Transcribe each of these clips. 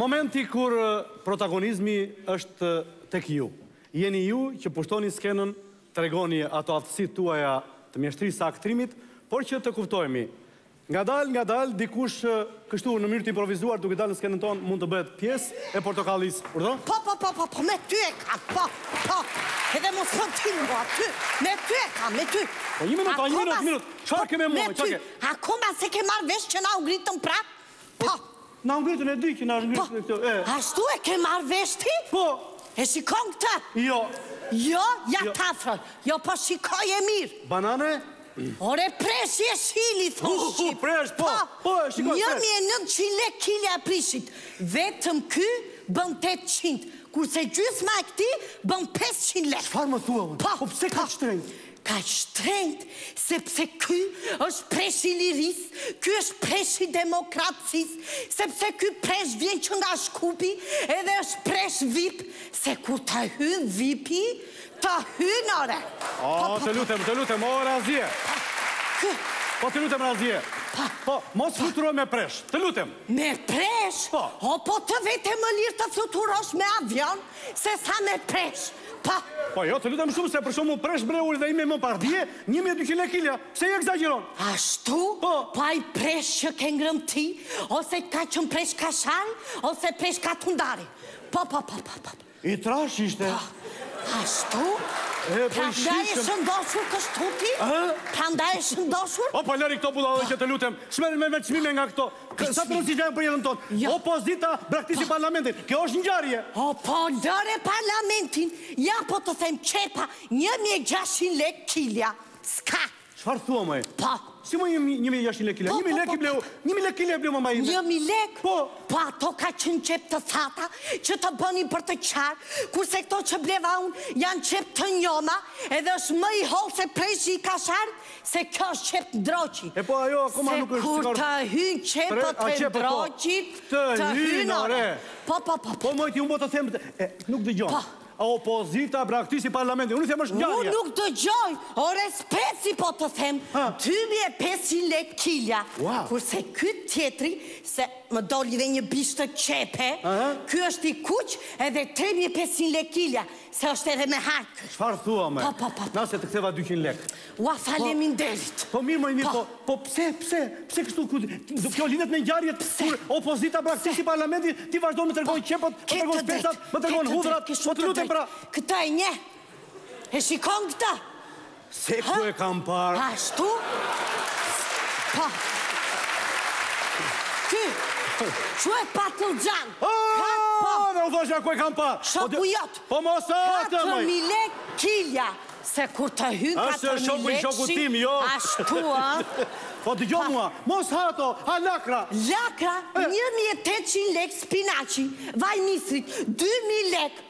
momenti kur protagonizmi është tek ju. Jeni ju që pushtoni skenën, tregoni ato aftësitë tuaja të mjeshtrisë së aktrimit, por që të kuptohemi, Ngadalë, ngadalë, dikush kështu, në mënyrë të improvizuar, duke dalë në skenën tonë, mund të bëhet pjesë e portokallisë. Urdhëro? Po, po, po, po, po, me ty e kam, po, po. Edhe mos po ti më bëhet, ty, me ty e kam, me ty. Po, një minutë, një minutë, një minutë. Çfarë ke me mua, çfarë ke? Akoma s'e ke marrë vesh që na u rritën prapë? Po, na ngritën e di që na është ngritur po, këtu. Ashtu e ke marrë vesh ti? Po. E shikon këtë? Jo. Jo, ja jo. kafrë. Jo, po shikoje mirë. Banane? Ore, preshi e shili, thonë shqip. Presh, po, po, po e shikoj, presh. Një mijë e nëntëqind lekë kilja e preshit. Vetëm ky bën 800, kurse gjysma e këtij bën 500 lek. Çfarë më thua, unë? Po, po, pse kaq po. shtrenjtë? Kaq shtrenjtë, sepse ky është presh i lirisë, ky është presh i demokracisë, sepse ky presh vjen që nga Shkupi edhe është presh vip, se kur të hynë vipi, të hynë ore! O, të lutem, të lutem, o Razie! Po, të lutem, Razie! Po, mos fluturo me presh, të lutem! Me presh? Po! O, po të vete më lirë të fluturosh me avion, Se sa me presh, po. Po jo, të lutem shumë se për shembull presh bleu dhe ime më pardje, 1200 lek kilja, pse i ekzagjeron? Ashtu? Po. Po ai presh që ke ngrënë ti, ose ka qënë presh kashari, ose presh katundari. Po, po, po, po, po. I trash ishte. Po, ashtu? E, po i shijshëm. Prandaj je shëndoshur kështu ti? Prandaj je shëndoshur? O, po lëri këto budallallëqe të lutem, s'merrem me çmime nga këto, Që s'janë të rëndësishme më për jetën tonë. Jo. Opozita braktisi po. parlamentin. Kjo është ngjarje. O po lëre parlamentin. Ja po të them qepa 1600 lek kilja. S'ka. Çfarë thua më? Po. Si më 1600 lek kilja? 1000 po, po, lek i bleu. 1000 lek kilja i bleu mamaja ime. 1000 lek? Po. Po ato kanë qenë qepë të thata që të bënin për të qarë, kurse këto që bleva unë janë qepë të njoma, edhe është më i hollë se preshi i Kasharit, Se kjo është qepë Ndroqi. E po ajo akoma nuk është kur të hyn qepët e Ndroqit, të hyn ore. Po po po. Po moj ti unë po të them, nuk dëgjon. Po. Opozita braktisi parlamentin. Unë them është ngjarje. Unë nuk dëgjoj. Ore speci po të them, 2500 lek kilja. Kurse ky tjetri se më doli dhe një bisht qepe, ky është i kuq edhe 3500 lek kilja. Se është edhe me hak. Çfarë thua më? Po, po, po. Na, se të ktheva 200 lekë. Ua faleminderit. Po, po mirë më mirë, po, po, po pse, pse, pse kështu ku do kjo lidhet me ngjarjet kur opozita braktisi parlamentin ti vazhdon më tregon qepët, më tregon specat, më tregon hudhrat, po të lutem pra. Këtë e njeh? E shikon këtë? Se ku e kam parë. Ha, ashtu? Po. Ty, që e patëllxhan? Ha, po. Unë thosha ku e kam parë. Shoku, po jot. Po mos ha atë, moj. Katër mijë lek kilja. Sikur të hynë katër mijë lek, jo. ashtu, a? Po dëgjo mua, mos ha ato, ha lakra. Lakra, 1800 lek spinaci, vaj misri, 2000 lek.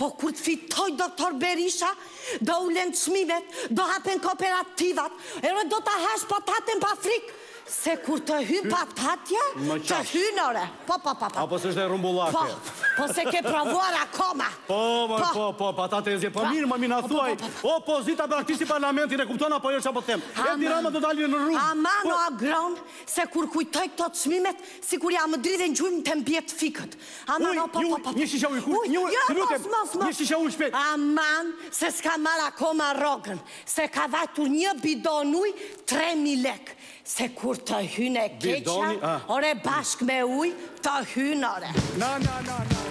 Po kur të fitoj doktor Berisha do ulen çmimet, do hapen kooperativat, ore do ta hash pataten pa frikë, sikur të hynë patatja, të hynë ore. Po po po po. A po s'është e rrumbullake. Po, po se ke provuar akoma. Po moj po po, patate e zgjedh. Po mirë moj mirë na thuaj, opozita braktisti parlamentin e kupton apo jo çfarë po të them. Edi Rama do dalë në rrugë. Aman o Agron, se kur kujtoj këto çmimet, sikur ja më dridhen gjunjët e më bie të fikët. Aman, o, po, po, po. Një shishe ujë, ujë, ujë, jo, mos, mos, mos. Një shishe ujë shpejt. Aman, se s'ka marrë akoma rrogën, se ka vatur një bidon ujë, tre mijë lek. Sikur të hynë e keqja, ore bashkë me ujë, të hynë, ore. Na, na, na, na, na.